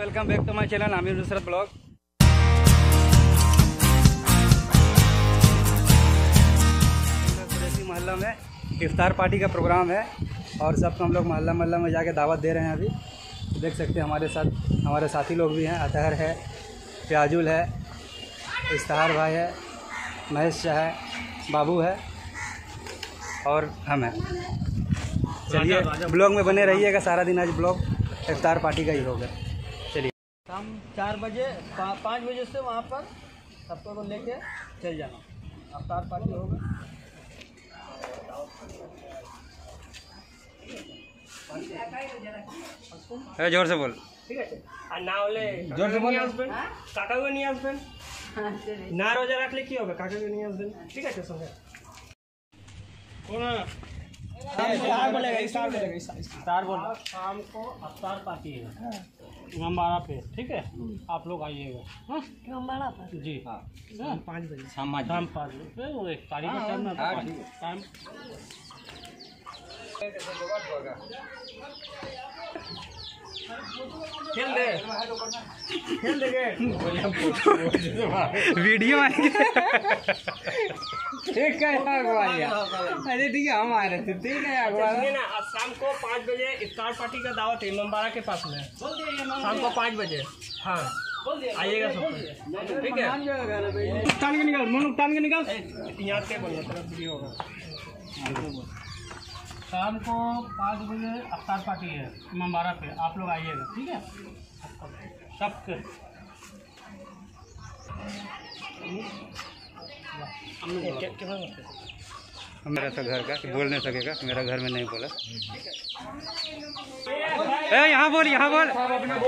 Welcome back to my channel Aamir Nusrat blog मोहल्ला में इफ्तार party का प्रोग्राम है और सबको हम लोग मोहल्ला मोहल्ला में जाके दावत दे रहे हैं अभी। देख सकते हैं हमारे साथ हमारे साथी लोग भी हैं। अतहर है प्याजुल है इश्तहार भाई है महेश शाह है बाबू है और हम हैं। चलिए ब्लॉग में बने रहिएगा। सारा दिन आज ब्लॉग इफ्तार पार्टी का ही होगा। शाम चार बजे पा, पाँच बजे से वहाँ पर सबको को लेके चल जाना अफ्तार पार्टी होगा अरे जोर से बोल ঠিক আছে আর না হলে জোরসে বলো। নিয়ে আসবেন কাকাকে নিয়ে আসবেন না রোজা রাখলে কি হবে কাকাকে নিয়ে আসবেন ঠিক আছে সঙ্গে स्टार बोलेगा स्टार बोलेगा स्टार बोल। शाम को अफ्तार पार्टी है इमामबाड़ा पे ठीक है? आप लोग आइएगा। हाँ? जी। शाम पाँच बजे। शाम शाम पाँच बजे। वो एक तारीख का टाइम हाँ, ठीक। है। टाइम खेल दे खेल वीडियो ठीक है अरे ठीक है हम आ रहे थे। ठीक है सुनिए ना शाम को पाँच बजे इफ्तार पार्टी का दावत है इमामबाड़ा के पास में। शाम को पाँच बजे। हाँ। आइएगा सब ठीक है। निकाल मोनू निकाल। यहाँ से वीडियो होगा। शाम को पाँच बजे अफ्तार पार्टी है इमामबाड़ा पे। आप लोग आइएगा ठीक है? सबके। मेरा तो घर का बोल नहीं सकेगा मेरा घर में नहीं बोला। ए यहाँ बोल यहाँ बोल।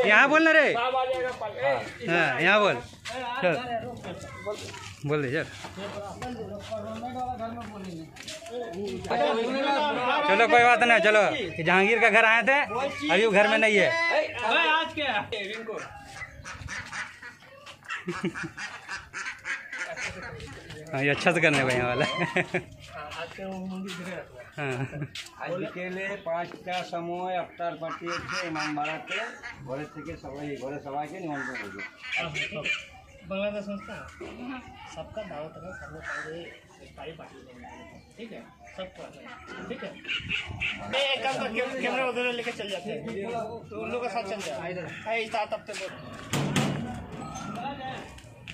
यहाँ बोल ना रे। ए, हाँ यहाँ बोल। चल। बोल दे चल। चलो कोई बात नहीं चलो जहांगीर का घर आए थे अभी वो घर में नहीं है भाई आज क्या है रिंकू हाँ ये अच्छा से करने को यहाँ वाला आज के मंदिर दिख रहा हाँ আজ বিকেলে পাঁচটা সময় আফতার পার্টি হচ্ছে ইমামবাড়াতে ঘরে থেকে সবাই ঘরে সবাইকে নিমন্ত্রণ করবে है बांग्लादेश संस्था? हाँ। सबका दावत है सब लोग सारी पार्टी ठीक है? सब कर ठीक है? मैं एक काम का कैमरा उधर लेके चल जाते हैं। उन लोगों के साथ चल जाए इधर तब तक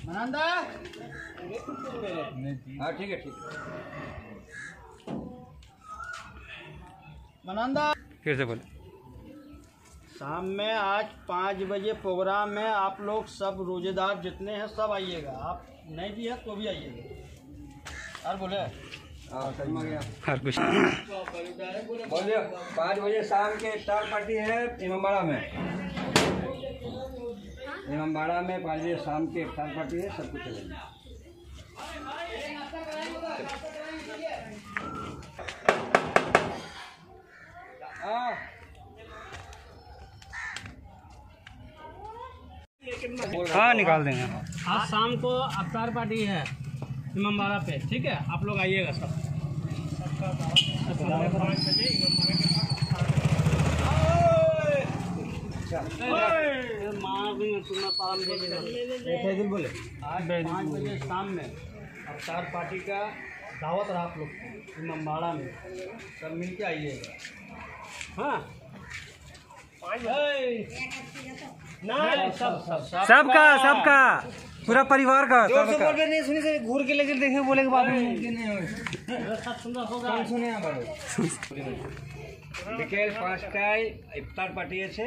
मनांदा? हाँ ठीक है ठीक है। मनांदा? फिर से बोले। शाम में आज पाँच बजे प्रोग्राम में आप लोग सब रोजेदार जितने हैं सब आइएगा। आप नहीं भी है तो भी आइएगा। और बोले? हाँ बोलिए पाँच बजे शाम के इफ्तार पार्टी है इमामबाड़ा में। इमामबाड़ा में पाँच बजे शाम के इफ्तार पार्टी है सब कुछ चलेगा हाँ हाँ निकाल देंगे। आज शाम को अफ्तार पार्टी है, इमामबाड़ा पे। ठीक है, आप लोग आइएगा सब। बोले पाँच बजे शाम में अवतार पार्टी का दावत रहा आप लोग, इमामबाड़ा में। सब मिल के आइएगा। हाँ पाँच ना सब सब सब सबका सबका पूरा परिवार का सबका नहीं सुनी से घूर के लेकर देखे बोले के बाद सब सुंदर होगा শুনে আবার বিকেল পাঁচটায় ইফতার পাঠিয়েছে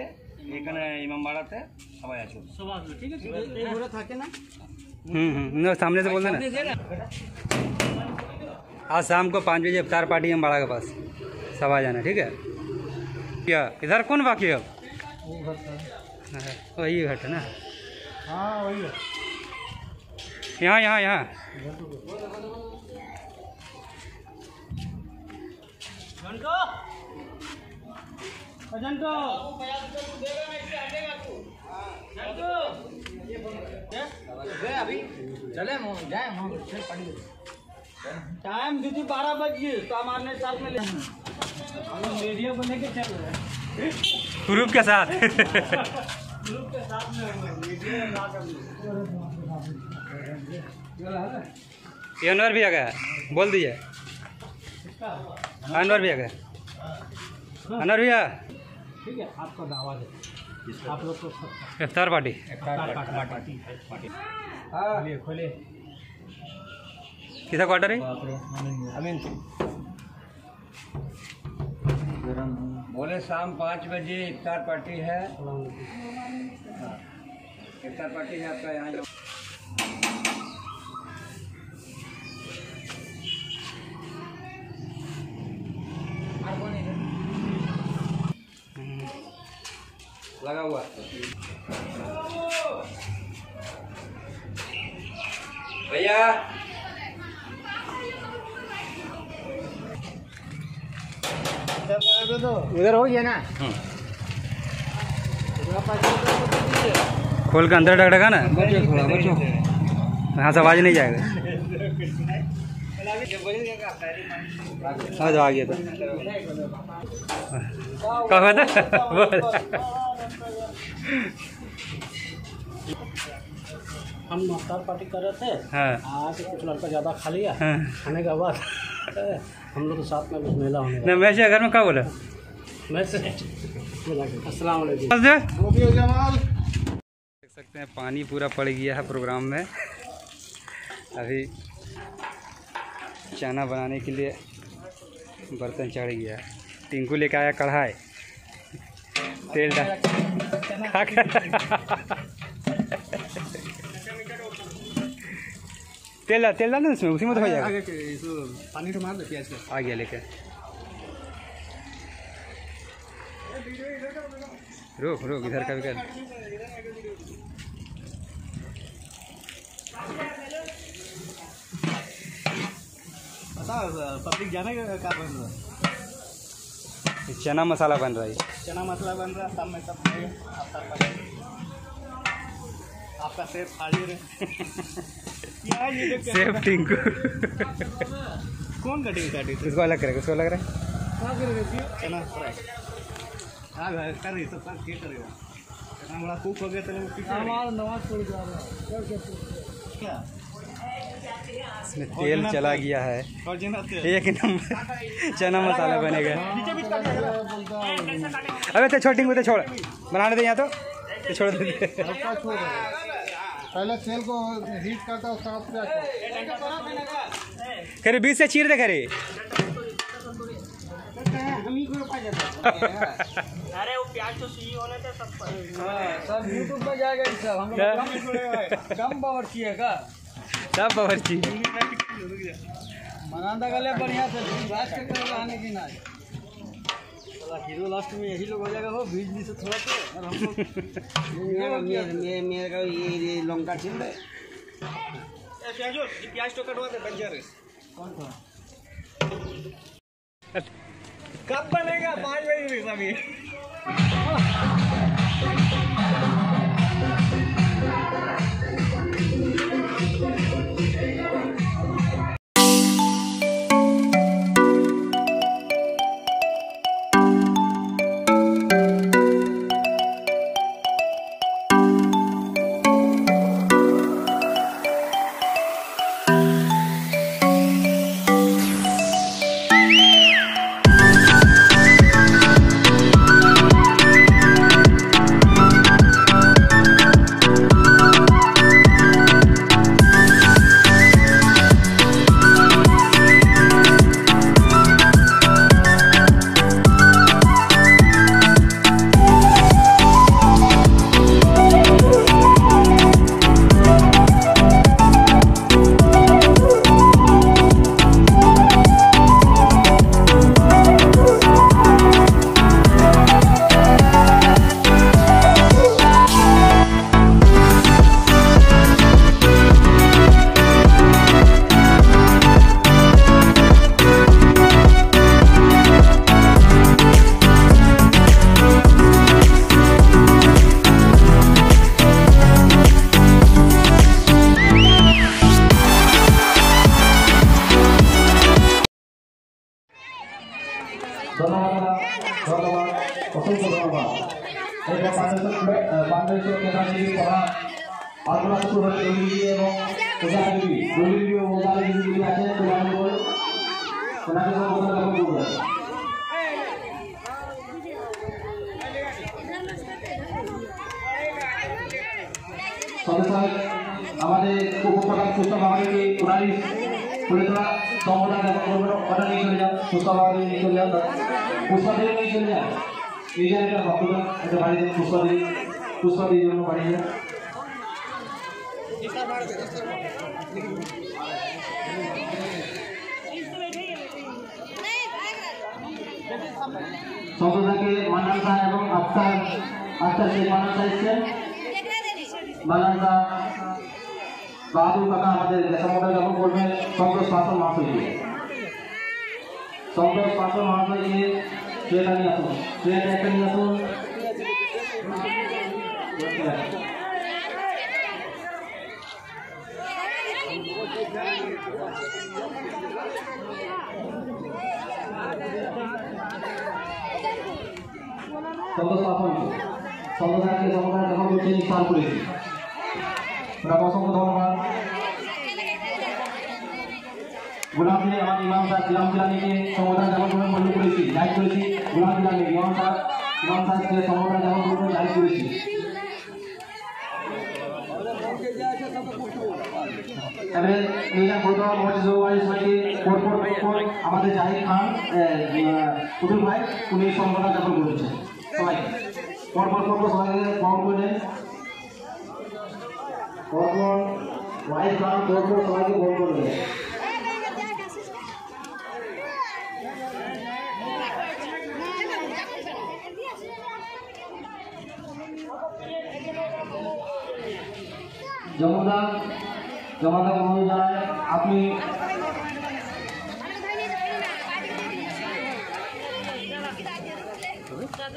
এখানে ইমামবাড়াতে সবাই আছে सुबह में, ठीक है एक घोड़ा था के ना हम्म हम्म ना, सामने से बोल देना आज शाम को पाँच बजे इफ्तार पार्टी है बड़ा के पास सब आ जाना ठीक है क्या? इधर कौन बाकी है अब? हाँ, वही घट ना? हाँ वही है। यहाँ यहाँ यहाँ। अभी चले जाए टाइम दीदी बारह बज गए तो हमारे साथ में ले बने के चल रहे हैं। ग्रुप के साथ। ये अनवर भी आ गया। बोल दीजिए अनवर भी आ गया। अनवर भैया। ठीक है आपका दावा है। आप लोग को सब इफ्तार पार्टी। खोलिए खोलिए किसा क्वार्टर है? अमीन। बोले शाम पाँच बजे इफ्तार पार्टी है। इफ्तार पार्टी है आपका यहाँ। लगा हुआ। भैया उधर हो गया ना। खोल के अंदर डगडगा ना। यहाँ से आवाज़ नहीं जाएगा। आज आ गया था। क्या हुआ था? बोल। हम अफ्तार पार्टी कर रहे थे। हाँ। आज कुछ लड़का ज़्यादा खा लिया। हाँ। खाने के बाद। हम लोग के साथ में कुछ मेला होने ना मैं घर में क्या बोला? मैं अस्सलाम वालेकुम। देख सकते हैं पानी पूरा पड़ गया है प्रोग्राम में। अभी चना बनाने के लिए बर्तन चढ़ गया है। टिंकू लेके आया कढ़ाई। तेल डाल खा कर तेल तेल डाल इसमें उसी में तो हो जाएगा। पानी तो मार दे प्याज का। आ गया लेके। रुक रुक इधर का भी कर। पब्लिक जाने का बन रहा है? चना मसाला बन रहा है। चना मसाला बन रहा है सब में सब आपका सेब खाली रहे। सेब टिंकू कौन कटिंग काटी इसको अलग करेगा इसको अलग रहा क्या करेगा चना फ्राई हाँ भाई कर रही? सब क्या करेगा। चना बड़ा कुक हो गया तो हमारा नमाज़ पड़ जा रहा है। क्या? इसमें तेल चला गया है। एक नंबर। चना मसाला बनेगा। अबे तो छोड़ टिंकू तो छोड़। बनाने दे यहाँ तो। तो छोड़ दे। पहले तेल को हीट करता है उसका प्याज खरे बीच से चीर दे खरे। अरे वो प्याज तो सही होने थे सब पर। सब यूट्यूब में जाएगा सब। हम लोग कम बावर्ची है। का सब बावर्ची मनांदा गले बढ़िया से के आने की ना साला हीरो लास्ट में यही लोग हो जाएगा वो बिजली से थोड़ा तो। और हम लोग मेरे मेरे का ये लंका छिल दे प्याज प्याज तो कटवा दे बंजर। कौन था कब बनेगा? पाँच बजे तक ধন্যবাদ ধন্যবাদ অসংখ্য ধন্যবাদ এটা বাংলাদেশের প্রধানমন্ত্রী প্রধান আলোচনা চক্রবর্তী দলিলগিরি এবং প্রধানমন্ত্রী দলিলগিরি ও আমাদের উপপ্রধান সুস্থ বাঙালি ওনারই বলে তোরা সমতা ব্যাপার করবে না ওটা নিয়ে চলে যাও পুষ্পাবাদ নিয়ে চলে যাও পুষ্পাদেবী নিয়ে চলে যাও। এই জন্য একটা ভক্তরা একটা বাড়িতে পুষ্পাদেবী পুষ্পাদেবীর জন্য বাড়ি যায়। সম্প্রদায়কে মান্নান খান এবং আফতার আফতার সেই মান্নান সাহেবকে মান্নান খান বাহাদুর কাকা আমাদের দেশামোটা যখন করবেন সন্তোষ পাশন মহাশয়কে সন্তোষ পাশন মহাশয়কে ট্রেনটা নিয়ে আসুন ট্রেনটা একটা নিয়ে আসুন সন্তোষ পাশন সম্প্রদায়কে সম্প্রদায় যখন করছেন স্থান করেছি ওনাকে অসংখ্য ধন্যবাদ। গোলাম দিলে আমার ইমাম সাহেব, ইমাম জিলানিকে যেমন করেছি লাইভ করেছি। গোলাম জিলানি, ইমাম যেমন করে লাইভ করেছি। এবারে এইটা প্রথম মসজিদ সঙ্গে পরপর পরপর আমাদের জাহিদ খান পুতুল ভাই, উনি সম্পাদনা দখল করেছেন। সবাই পরপর পরপর সবাইকে গ্রহণ করে কখন ওয়াইফ ফার্ম করব সবাইকে বলব যমুনা যমুনা মনে যায় আপনি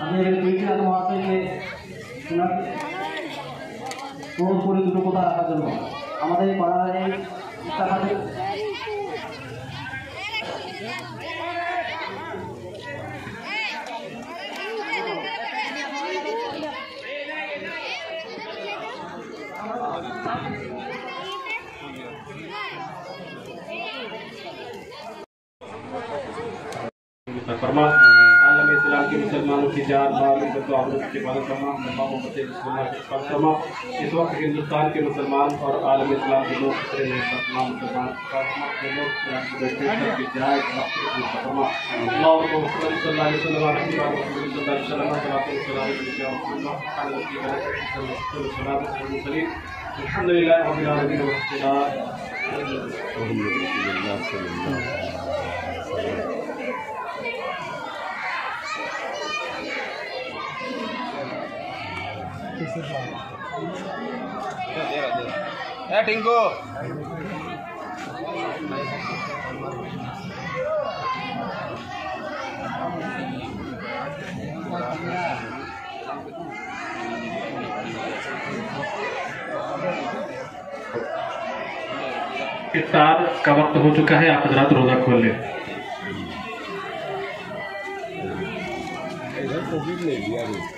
আমি দুইটি আত্মহাতে পূরণ করে দুটো কোথা রাখার জন্য আমাদের পাড়ার এই ইচ্ছাঘাটে Формат आलम के मुसलमानों की जान माल इज़्ज़त आबरूत की हिफाजत उम्मत मुसलमान की हिफाजत फरमा इस वक्त हिंदुस्तान के मुसलमान और आलम इस्लाम के लोग खतरे में हैं। तमाम मुसलमान कुरान टिंको। तार का वक्त तो हो चुका है आप रात रोजा खोल ले। लिया